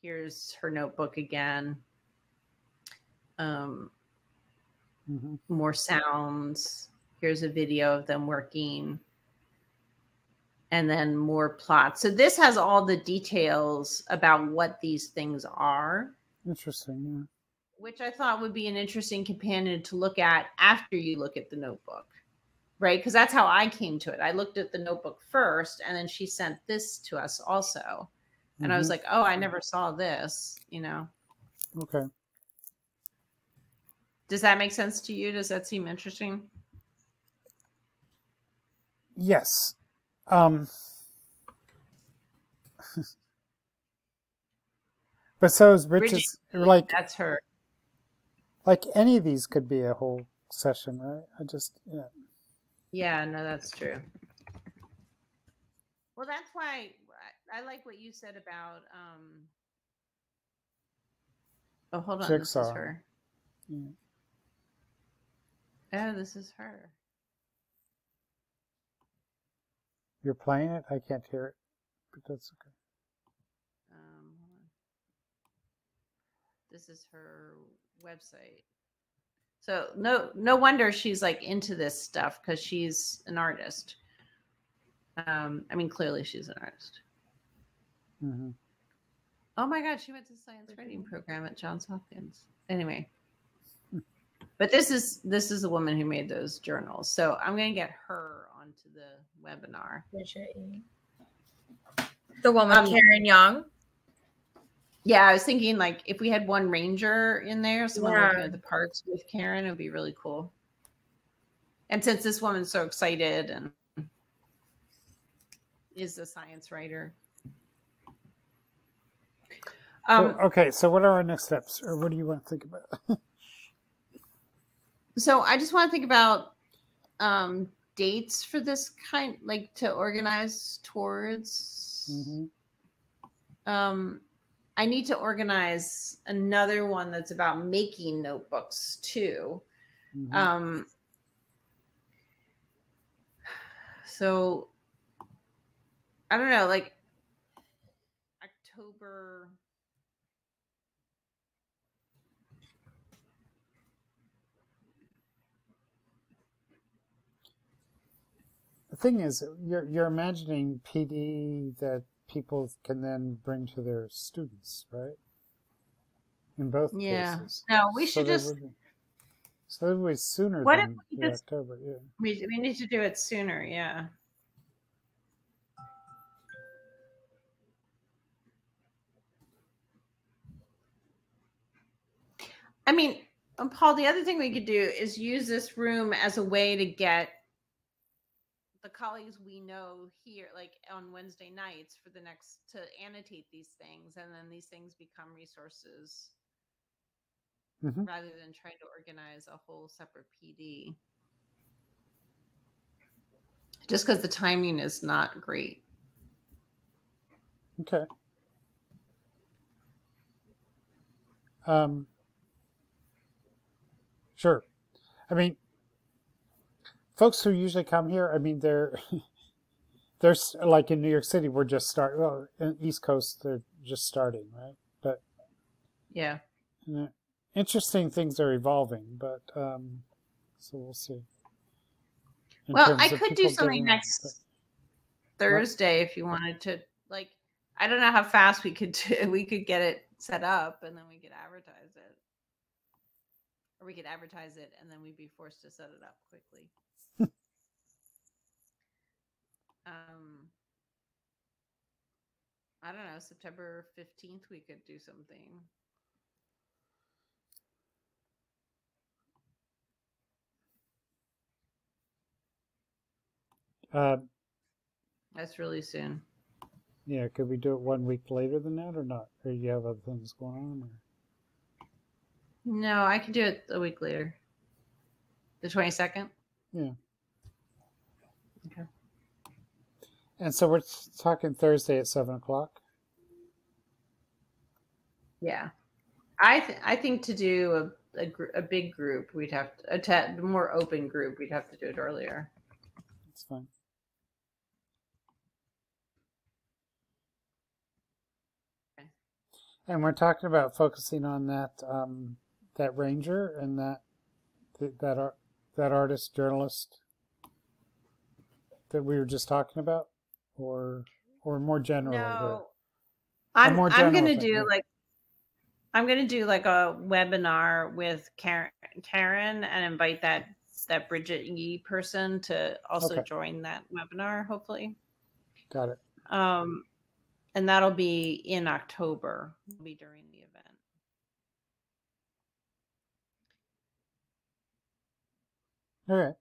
Here's her notebook again. Um, hmm more sounds. Here's a video of them working. And then more plots. So this has all the details about what these things are, Interesting. which I thought would be an interesting companion to look at after you look at the notebook. Right? Because that's how I came to it. I looked at the notebook first, and then she sent this to us also. Yeah. And I was Mhm. like, oh, I never saw this, you know. okay. Does that make sense to you? Does that seem interesting? Yes. Um, but so is Bridget, Like That's her. like any of these could be a whole session, right? I just yeah. Yeah, no, that's true. Well, that's why I, I like what you said about. um Oh, hold on, this is her. yeah. Oh, this is her. You're playing it. I can't hear it, but that's okay. Um. This is her website. So no, no wonder she's like into this stuff because she's an artist. Um, I mean, clearly she's an artist. hmm Oh my God, she went to science writing program at Johns Hopkins. Anyway, but this is this is the woman who made those journals. So I'm gonna get her onto the webinar. The woman Um, Karen Young. Yeah, I was thinking like if we had one ranger in there, someone Yeah. looking at the parks with Karen, it would be really cool. And since this woman's so excited and is a science writer. Um, Well, okay, so what are our next steps, or what do you want to think about? so I just want to think about um, dates for this kind, like to organize towards. Mm-hmm. Um, I need to organize another one that's about making notebooks too. Mm-hmm. Um, so I don't know, like October. Thing is, you're you're imagining PD that people can then bring to their students, right? In both Yeah. cases. No, we should they just so that would be sooner What if than we just- October, yeah. we we need to do it sooner. Yeah. I mean, um, Paul, the other thing we could do is use this room as a way to get the colleagues we know here, like on Wednesday nights, for the next to annotate these things, and then these things become resources Mhm. rather than trying to organize a whole separate PD. Just because the timing is not great. Okay. Um, sure. I mean, folks who usually come here, I mean, they're there's like in New York City, we're just start. Well, in East Coast, they're just starting, right? But Yeah. you know, interesting things are evolving. But um, so we'll see. In well, I could do something it, next but- Thursday if you wanted to. Like, I don't know how fast we could do, we could get it set up, and then we could advertise it, or we could advertise it, and then we'd be forced to set it up quickly. Um, I don't know. September fifteenth, we could do something. Uh, That's really soon. yeah, could we do it one week later than that, or not? Or you have other things going on? Or? No, I can do it a week later. The twenty second. And so we're talking Thursday at seven o'clock. Yeah, I th- I think to do a a, gr- a big group, we'd have to a ta- more open group. We'd have to do it earlier. That's fine. Okay. And we're talking about focusing on that um, that ranger and that that that artist journalist that we were just talking about, or or more general? No, I'm more I'm gonna thing, do like I'm gonna do like a webinar with Karen Karen and invite that that Bridget Yee person to also Okay. join that webinar. Hopefully. Got it. Um, and that'll be in October. It'll be during the event. All right.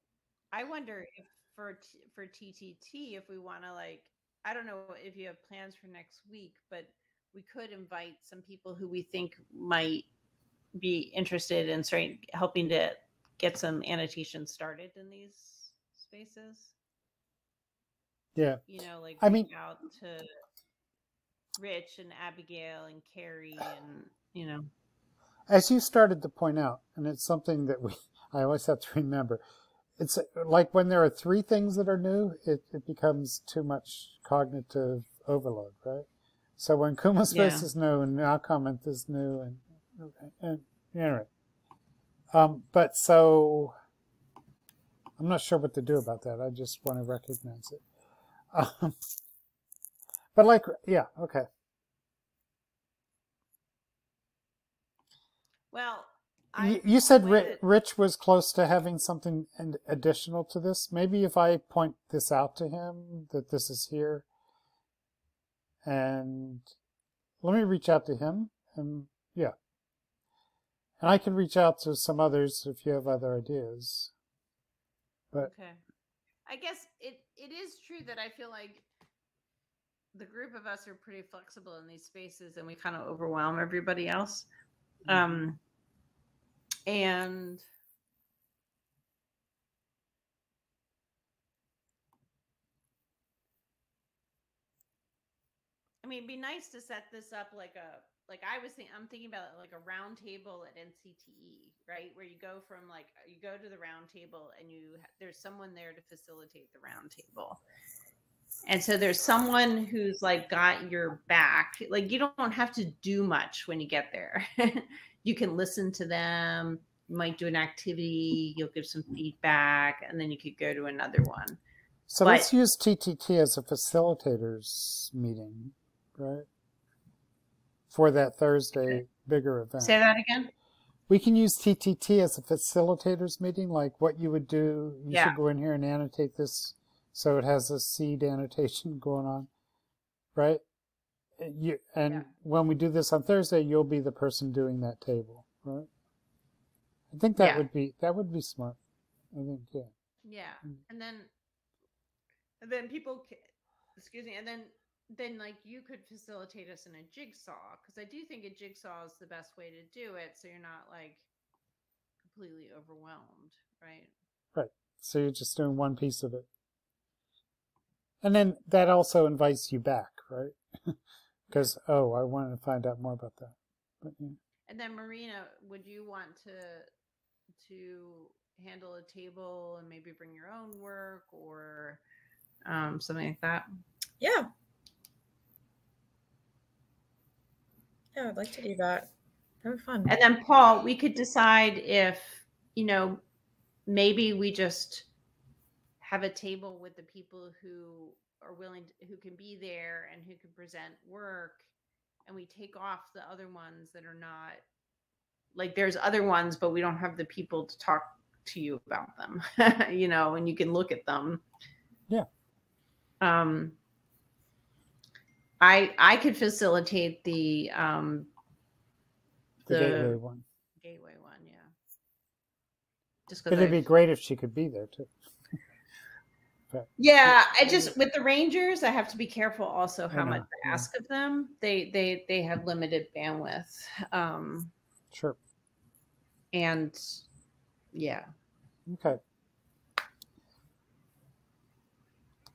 I wonder if for T- for TTT, if we want to like, I don't know if you have plans for next week, but we could invite some people who we think might be interested in starting helping to get some annotations started in these spaces. Yeah. You know, like I mean- out to Rich and Abigail and Carrie and you know. As you started to point out, and it's something that we I always have to remember. It's like when there are three things that are new, it, it becomes too much cognitive overload, right? So when Kumo Space Yeah. is new and NowComment is new and and anyway. Um, but so I'm not sure what to do about that. I just want to recognize it. Um, but like, yeah, okay. Well, You, you said way Ri- Rich was close to having something additional to this. Maybe if I point this out to him that this is here, and let me reach out to him, and yeah, and I can reach out to some others if you have other ideas. But Okay. I guess it it is true that I feel like the group of us are pretty flexible in these spaces and we kind of overwhelm everybody else. Um and I mean, it'd be nice to set this up like a like I was thinking. I'm thinking about like a round table at NCTE, right? Where you go from like you go to the round table and you there's someone there to facilitate the round table, and so there's someone who's like got your back. Like you don't have to do much when you get there. you can listen to them. You might do an activity. You'll give some feedback, and then you could go to another one. So But- let's use TTT as a facilitators meeting, right? For that Thursday bigger event. Say that again. We can use TTT as a facilitators meeting, like what you would do. You Yeah. should go in here and annotate this so it has a seed annotation going on, right? You, and Yeah. when we do this on Thursday, you'll be the person doing that table, right? I think that Yeah. would be that would be smart. I think yeah. Yeah, Mm. and then, and then people, excuse me, and then then like you could facilitate us in a jigsaw because I do think a jigsaw is the best way to do it, so you're not like completely overwhelmed, right? right? So you're just doing one piece of it. And then that also invites you back, right? Because, oh, I wanted to find out more about that. But, yeah. And then Marina, would you want to to handle a table and maybe bring your own work or um, something like that? Yeah. Yeah, I'd like to do that. That would be fun. And then Paul, we could decide if, you know, maybe we just have a table with the people who are willing to, who can be there and who can present work and we take off the other ones that are not like there's other ones but we don't have the people to talk to you about them you know and you can look at them Yeah. um i i could facilitate the um the, The- gateway one. gateway one yeah just because it'd be great if she could be there too. Yeah i just with the rangers i have to be careful also how much i ask of them they they they have limited bandwidth um Sure. and yeah Okay.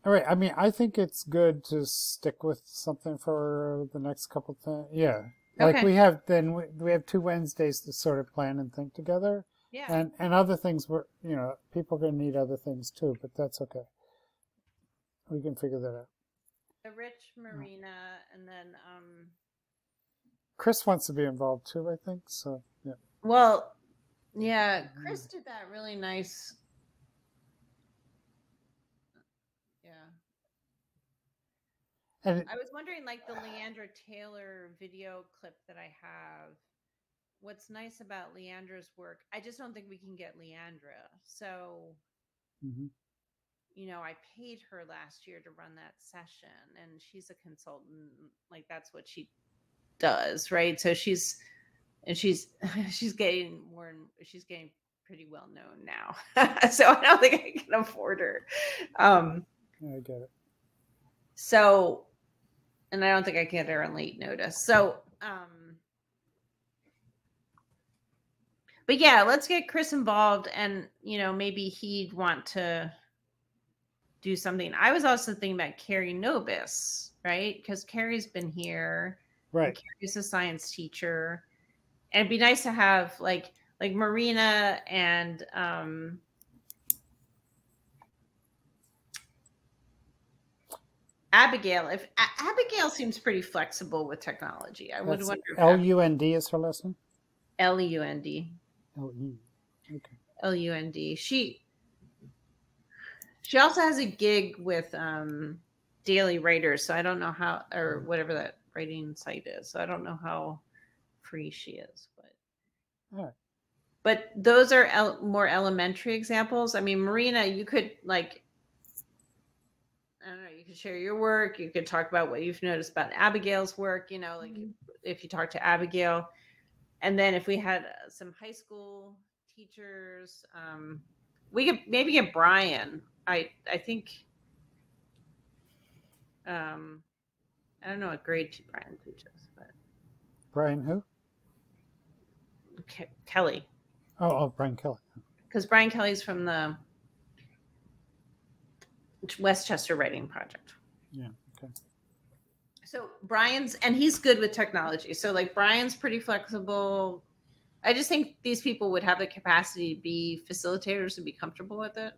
All right. I mean, I think it's good to stick with something for the next couple things. Yeah. Like Okay. we have, then we, we have two Wednesdays to sort of plan and think together. yeah And and other things were, you know, people are going to need other things too, but that's okay. We can figure that out. the rich marina and then um Chris wants to be involved too, I think. So yeah. well yeah chris did that really nice yeah And it- I was wondering, like the Leandra Taylor video clip that I have. What's nice about Leandra's work? I just don't think we can get Leandra. So, mhm. You know, I paid her last year to run that session, and she's a consultant. Like that's what she does, right? So she's and she's she's getting more and she's getting pretty well known now. so I don't think I can afford her. Um, I get it. so, and I don't think I can get her on late notice. So, um, but yeah, let's get Chris involved, and you know, maybe he'd want to do something. I was also thinking about Carrie Nobis, right? Because Carrie's been here. Right. Carrie's a science teacher, and it'd be nice to have like like Marina and um Abigail. If A- Abigail seems pretty flexible with technology, I would That's wonder. if L U N D is her lesson. L U N D. L E. Okay. L U N D. She she also has a gig with um Daily Writers, so I don't know how or whatever that writing site is. So I don't know how free she is, but right. but those are el- more elementary examples. I mean, Marina, you could like I don't know, you could share your work, you could talk about what you've noticed about Abigail's work, you know, like if you talk to Abigail. And then if we had uh, some high school teachers, um, we could maybe get Brian. I I think um I don't know what grade two Brian teaches, but Brian who? Ke- Kelly. Oh, oh, Brian Kelly. because Brian Kelly's from the Westchester Writing Project. Yeah. Okay. So Brian's and he's good with technology. So like Brian's pretty flexible. I just think these people would have the capacity to be facilitators and be comfortable with it.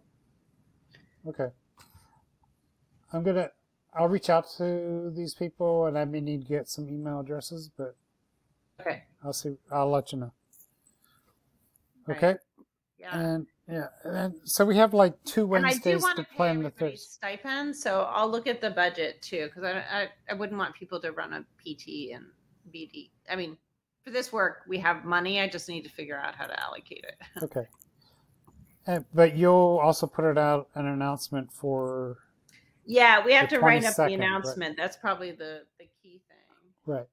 Okay. I'm gonna. I'll reach out to these people, and I may need to get some email addresses, but Okay. I'll see. I'll let you know. Right. Okay. Yeah. And yeah, and so we have like two And I do Wednesdays want to plan the first. stipend, so I'll look at the budget too, because I, I I wouldn't want people to run a PT and BD. I mean, for this work, we have money. I just need to figure out how to allocate it. Okay. And, but you'll also put it out an announcement for Yeah, we have to write up 22nd, the right. announcement. That's probably the the key thing. right.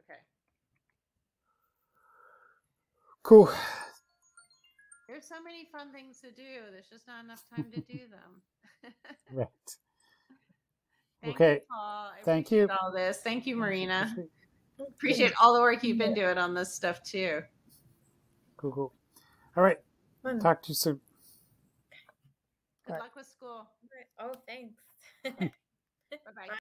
Okay. Cool. There's so many fun things to do. There's just not enough time to do them. Right. Thank Okay. You, Thank you. All this. Thank you, Marina. Appreciate all the work you've been doing on this stuff too. Cool. Cool. All right. Fun. Talk to you soon. Good Bye. luck with school. Oh, thanks. Bye bye.